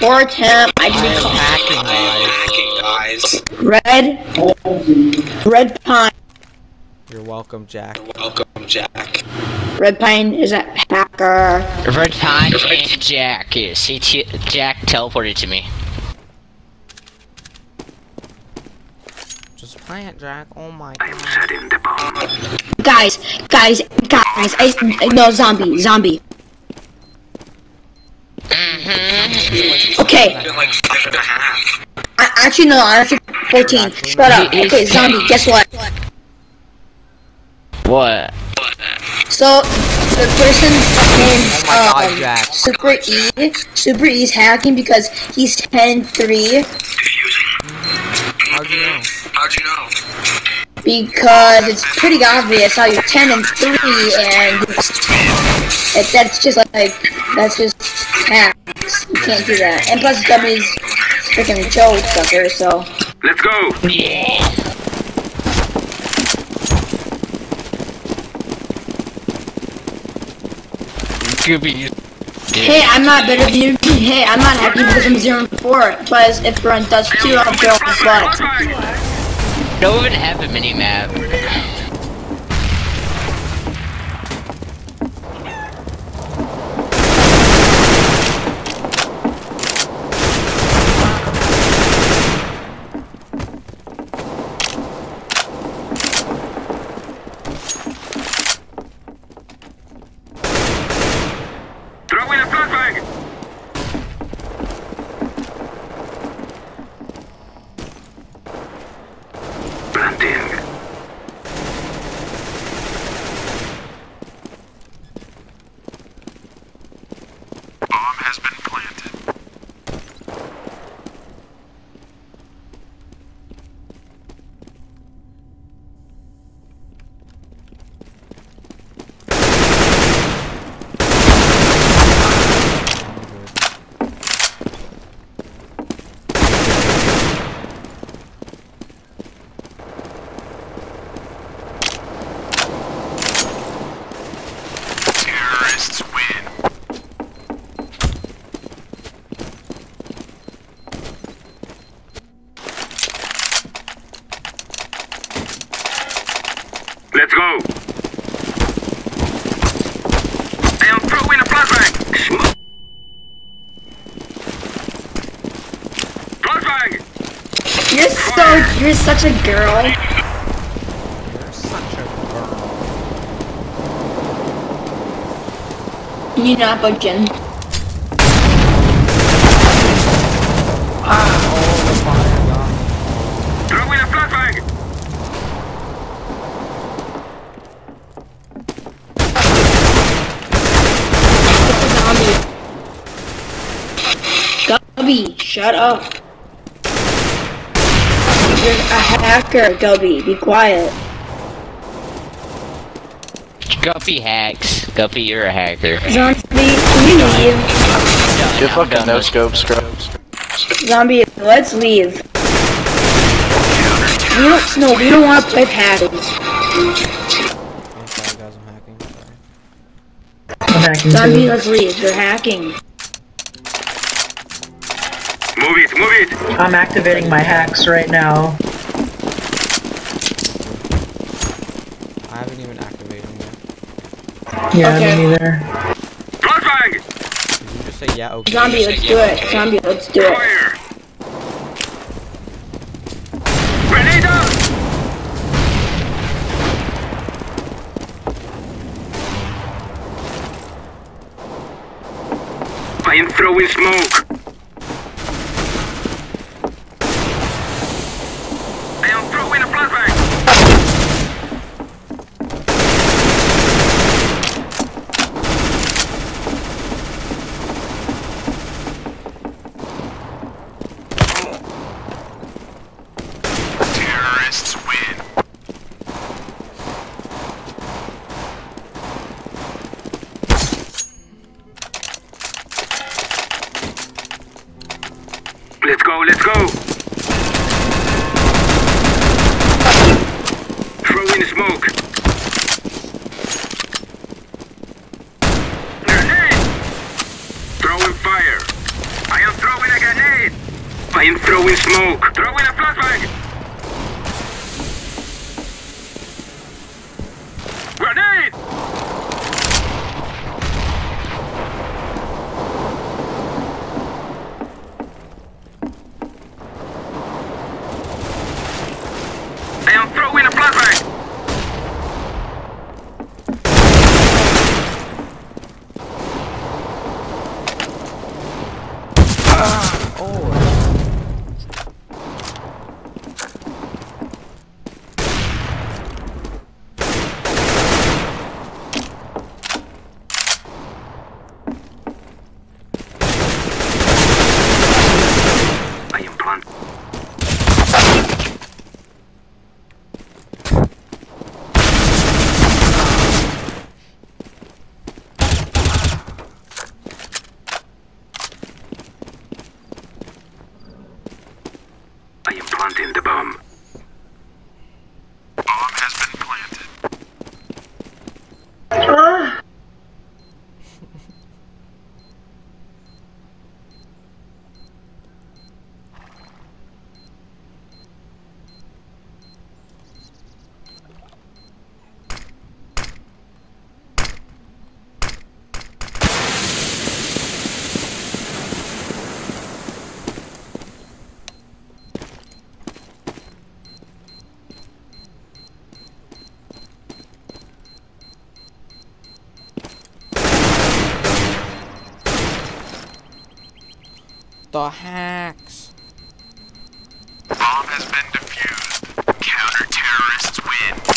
Report him. Report him. I I am just hacking, guys. red. Red pine. You're welcome, Jack. Welcome, Jack. Red pine is a hacker. Red Pine and Jack. Yes, he t Jack teleported to me. Just plant, Jack. Oh my god. i'm getting the Guys, guys, guys. I no zombie, zombie. Okay. Like five and a half. I, actually no, I'm actually 14. Shut up. Okay, zombie. Guess what? What? So the person named Oh my God, um, Jack. Super E, Super E's hacking because he's 10-3 How'd you know? How'd you know? because it's pretty obvious how you're 10 and 3 and it, that's just like that's just hacks. You can't do that. And plus W's freaking Joe sucker, so Let's go. Yeah. Scooby. Hey, I'm not better than you. Hey, I'm not happy because I'm 0 and 4. But if Brent does 2, I'll throw his butt. Don't even have a mini map. Throw in a flashbang. Planting. Bomb has been planted. Terrorists win. Let's go. I am throwing a flashbang. Smoke. Flashbang. You're so you're such a girl. You're such a girl. You're not budging. The fire god. Flashbang. zombie. Gubby, shut up. You're a hacker, Gubby. Be quiet. Guppy hacks. Guppy, you're a hacker. Zombie, can you leave? You fucking no scope scrub. Zombie, let's leave. We don't, no, we don't want to play patties. I'm sorry, guys. I'm hacking. Sorry. I'm hacking Zombie, too. let's leave. They're hacking. Move it, move it. I'm activating my hacks right now. Yeah, Okay. me neither. Flashbang. Did you just say yeah? Okay. Zombie, let's do it. Zombie, let's do it. Fire. Grenade. I am throwing smoke. Go! Throw in smoke. Throwing a grenade! I am throwing smoke. Throw in a flashbang! planting the bomb. the hacks. Bomb has been defused. Counter-terrorists win.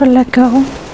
never let go.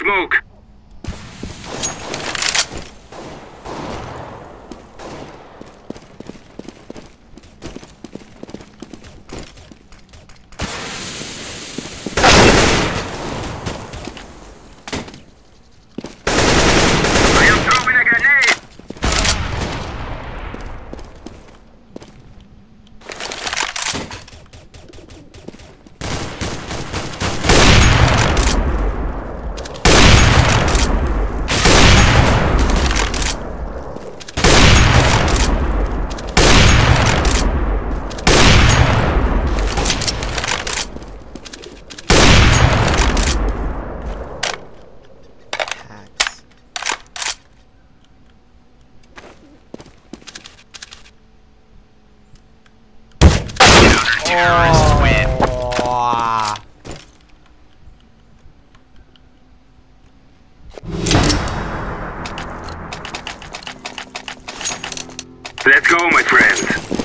smoke. Win. Let's go, my friends.